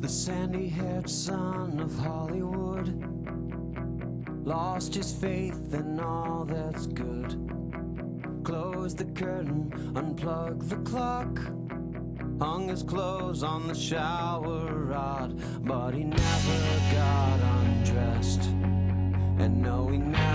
The sandy haired son of Hollywood lost his faith in all that's good. Closed the curtain, unplugged the clock, hung his clothes on the shower rod, but he never got undressed. And no, he never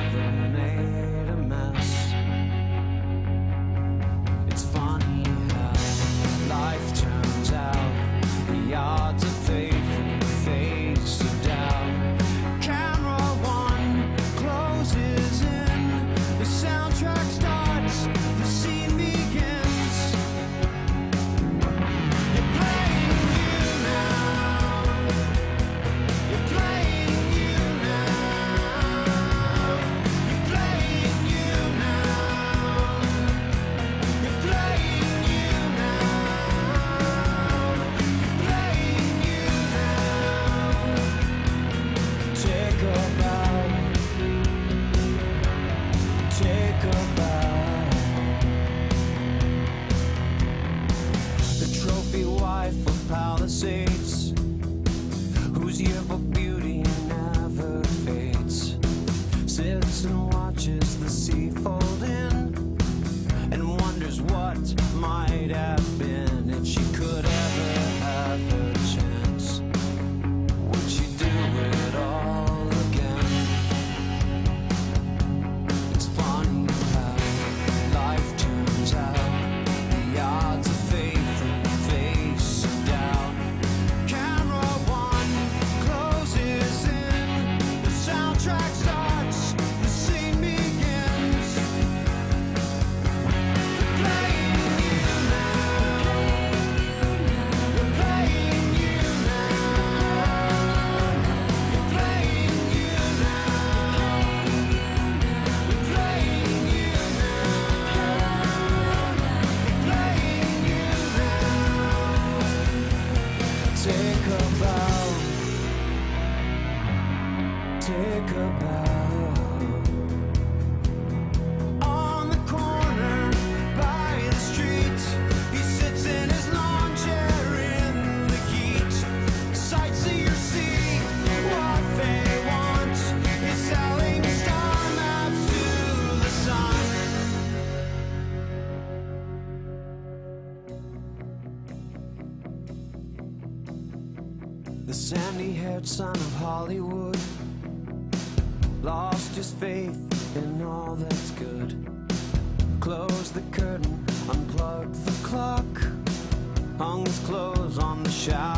The trophy wife of Palisades, whose yearbook beauty never fades, sits and watches the sea fold in and wonders what might have Take a bow. Take a bow. The sandy haired son of Hollywood lost his faith in all that's good. Closed the curtain, unplugged the clock, hung his clothes on the shower